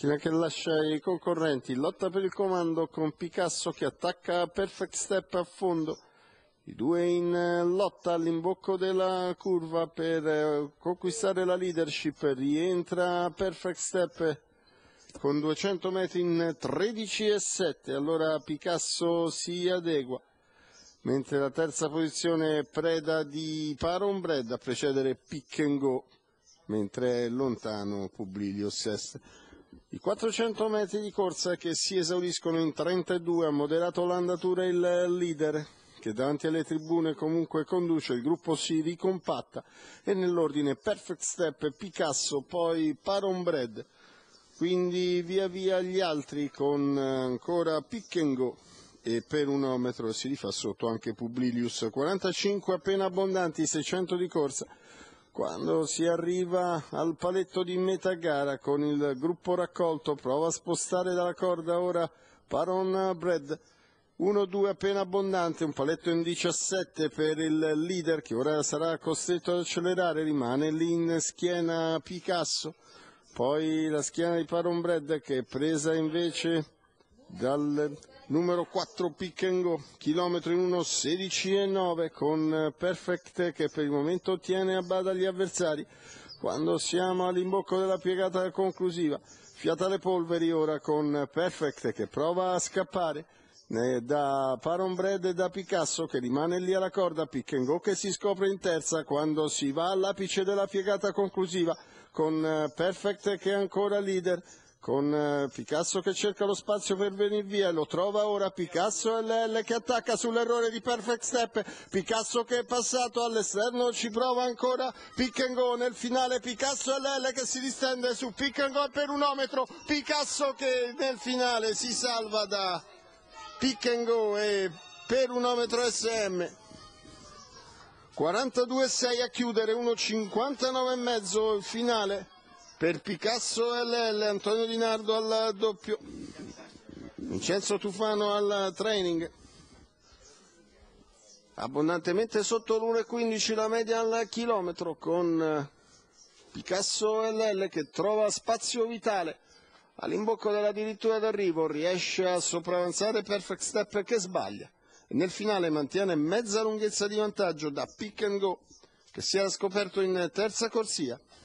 Macchina che lascia i concorrenti, lotta per il comando con Picasso che attacca Perfect Step a fondo. I due in lotta all'imbocco della curva per eh, conquistare la leadership. Rientra Perfect Step con 200 metri in 13 e 7. Allora Picasso si adegua. Mentre la terza posizione è preda di Paron Bread a precedere Pick and Go, mentre è lontano Publilius Est. I 400 metri di corsa che si esauriscono in 32 ha moderato l'andatura il leader che davanti alle tribune comunque conduce, il gruppo si ricompatta e nell'ordine Perfect Step, Picasso, poi Paron Bread, quindi via via gli altri con ancora Pick and Go e per un metro si rifà sotto anche Publilius, 45 appena abbondanti, 600 di corsa, quando si arriva al paletto di metà gara con il gruppo raccolto, prova a spostare dalla corda ora Paron Bread. 1-2 appena abbondante, un paletto in 17 per il leader che ora sarà costretto ad accelerare, rimane lì in schiena Picasso, poi la schiena di Paron Bread che è presa invece dal numero 4 Pick and Go, chilometro in 1, 16 e 9 con Perfect che per il momento tiene a bada gli avversari. Quando siamo all'imbocco della piegata conclusiva, fiata le polveri ora con Perfect che prova a scappare da Paron Bread e da Picasso che rimane lì alla corda, Pick and Go che si scopre in terza quando si va all'apice della piegata conclusiva con Perfect che è ancora leader con eh, Picasso che cerca lo spazio per venire via, lo trova ora Picasso LL che attacca sull'errore di Perfect Step, Picasso che è passato all'esterno, ci prova ancora Pick and Go. Nel finale, Picasso LL che si distende su Pick and Go per un ometro, Picasso che nel finale si salva da Pick and Go e per un ometro SM. 42,6 a chiudere, 1,59 e mezzo il finale per Picasso LL, Antonio Di Nardo al doppio, Vincenzo Tufano al training. Abbondantemente sotto l'1,15 la media al chilometro con Picasso LL che trova spazio vitale all'imbocco della dirittura d'arrivo, riesce a sopravanzare Perfect Step che sbaglia e nel finale mantiene mezza lunghezza di vantaggio da Pick and Go che si era scoperto in terza corsia.